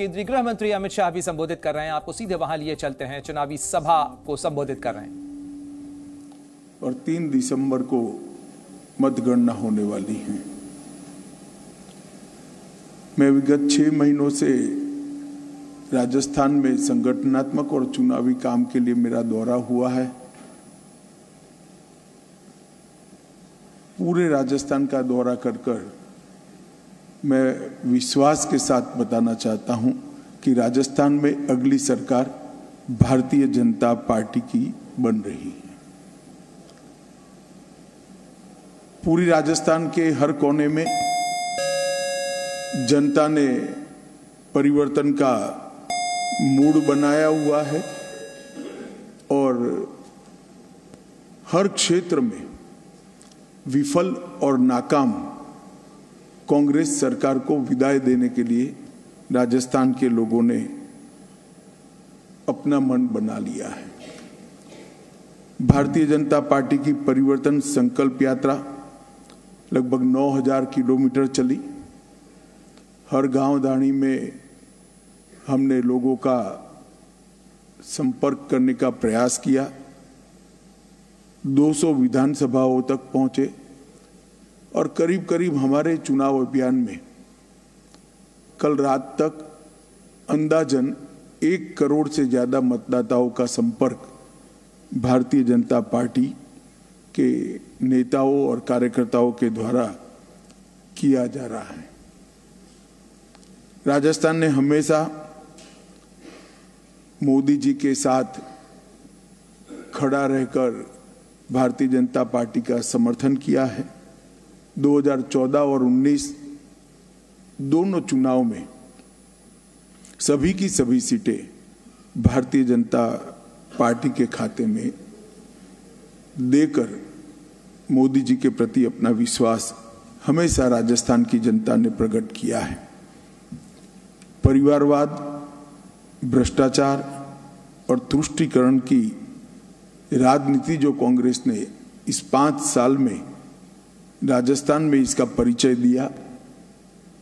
केंद्रीय गृह मंत्री अमित शाह भी संबोधित कर रहे हैं। आपको सीधे वहाँ लिए चलते हैं। चुनावी सभा को संबोधित कर रहे हैं। और तीन दिसंबर को मतगणना होने वाली है। मैं विगत छह महीनों से राजस्थान में संगठनात्मक और चुनावी काम के लिए मेरा दौरा हुआ है। पूरे राजस्थान का दौरा कर कर मैं विश्वास के साथ बताना चाहता हूँ कि राजस्थान में अगली सरकार भारतीय जनता पार्टी की बन रही है। पूरी राजस्थान के हर कोने में जनता ने परिवर्तन का मूड बनाया हुआ है और हर क्षेत्र में विफल और नाकाम कांग्रेस सरकार को विदाई देने के लिए राजस्थान के लोगों ने अपना मन बना लिया है। भारतीय जनता पार्टी की परिवर्तन संकल्प यात्रा लगभग 9000 किलोमीटर चली। हर गाँव दाणी में हमने लोगों का संपर्क करने का प्रयास किया। 200 विधानसभाओं तक पहुँचे। और करीब करीब हमारे चुनाव अभियान में कल रात तक अंदाजन एक करोड़ से ज़्यादा मतदाताओं का संपर्क भारतीय जनता पार्टी के नेताओं और कार्यकर्ताओं के द्वारा किया जा रहा है। राजस्थान ने हमेशा मोदी जी के साथ खड़ा रहकर भारतीय जनता पार्टी का समर्थन किया है। 2014 और 19 दोनों चुनाव में सभी की सभी सीटें भारतीय जनता पार्टी के खाते में देकर मोदी जी के प्रति अपना विश्वास हमेशा राजस्थान की जनता ने प्रकट किया है। परिवारवाद, भ्रष्टाचार और तुष्टिकरण की राजनीति जो कांग्रेस ने इस पाँच साल में राजस्थान में इसका परिचय दिया।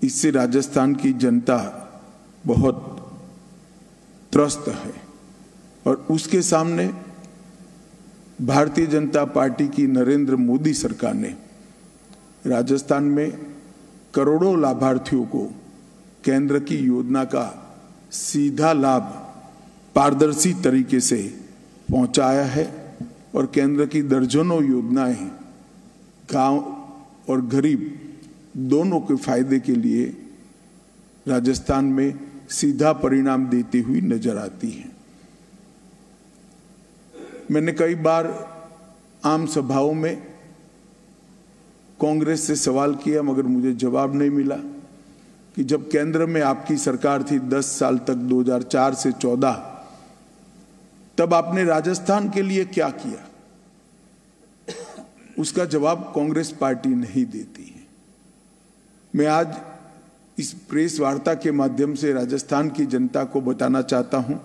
इससे राजस्थान की जनता बहुत त्रस्त है और उसके सामने भारतीय जनता पार्टी की नरेंद्र मोदी सरकार ने राजस्थान में करोड़ों लाभार्थियों को केंद्र की योजना का सीधा लाभ पारदर्शी तरीके से पहुँचाया है और केंद्र की दर्जनों योजनाएँ गाँव और गरीब दोनों के फ़ायदे के लिए राजस्थान में सीधा परिणाम देती हुई नज़र आती है। मैंने कई बार आम सभाओं में कांग्रेस से सवाल किया, मगर मुझे जवाब नहीं मिला कि जब केंद्र में आपकी सरकार थी 10 साल तक 2004 से 14 तब आपने राजस्थान के लिए क्या किया? उसका जवाब कांग्रेस पार्टी नहीं देती है। मैं आज इस प्रेस वार्ता के माध्यम से राजस्थान की जनता को बताना चाहता हूँ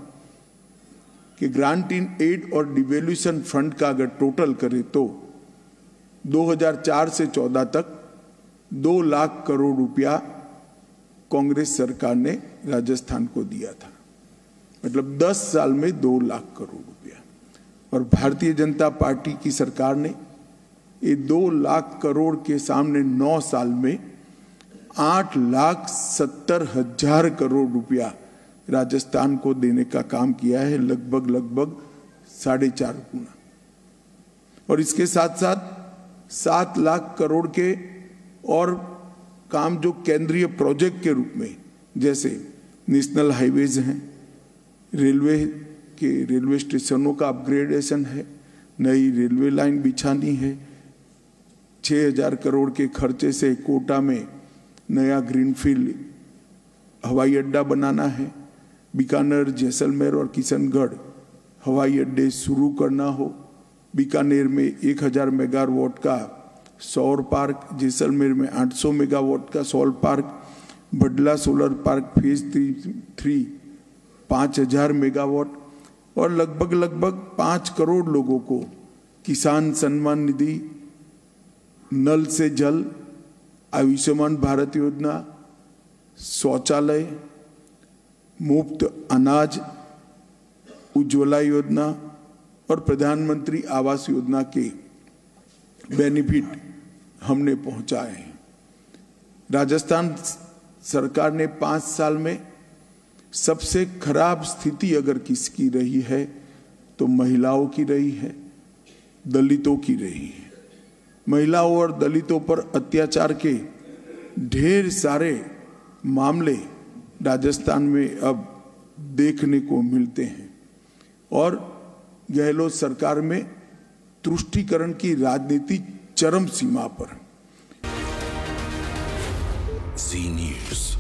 कि ग्रांट इन एड और डिवेल्यूशन फंड का अगर टोटल करें तो 2004 से 14 तक दो लाख करोड़ रुपया कांग्रेस सरकार ने राजस्थान को दिया था। मतलब 10 साल में दो लाख करोड़ रुपया। और भारतीय जनता पार्टी की सरकार ने ये दो लाख करोड़ के सामने नौ साल में आठ लाख सत्तर हज़ार करोड़ रुपया राजस्थान को देने का काम किया है, लगभग लगभग साढ़े चार गुना। और इसके साथ साथ सात लाख करोड़ के और काम जो केंद्रीय प्रोजेक्ट के रूप में, जैसे नेशनल हाईवेज हैं, रेलवे के रेलवे स्टेशनों का अपग्रेडेशन है, नई रेलवे लाइन बिछानी है छह हज़ार करोड़ के खर्चे से कोटा में नया ग्रीनफील्ड हवाई अड्डा बनाना है। बीकानेर, जैसलमेर और किशनगढ़ हवाई अड्डे शुरू करना हो। बीकानेर में 1000 मेगावाट का सौर पार्क, जैसलमेर में 800 मेगावाट का सौर park, Bhadla solar park phase three three, पाँच हज़ार मेगावाट और लगभग लगभग पाँच करोड़ लोगों को किसान सम्मान निधि नल से जल, आयुष्मान भारत योजना, शौचालय, मुफ़्त अनाज, उज्ज्वला योजना और प्रधानमंत्री आवास योजना के बेनिफिट हमने पहुँचाए हैं। राजस्थान सरकार ने पाँच साल में सबसे खराब स्थिति अगर किसकी रही है तो महिलाओं की रही है, दलितों की रही है। महिलाओं और दलितों पर अत्याचार के ढेर सारे मामले राजस्थान में अब देखने को मिलते हैं। और गहलोत सरकार में तुष्टिकरण की राजनीति चरम सीमा पर। जी न्यूज़।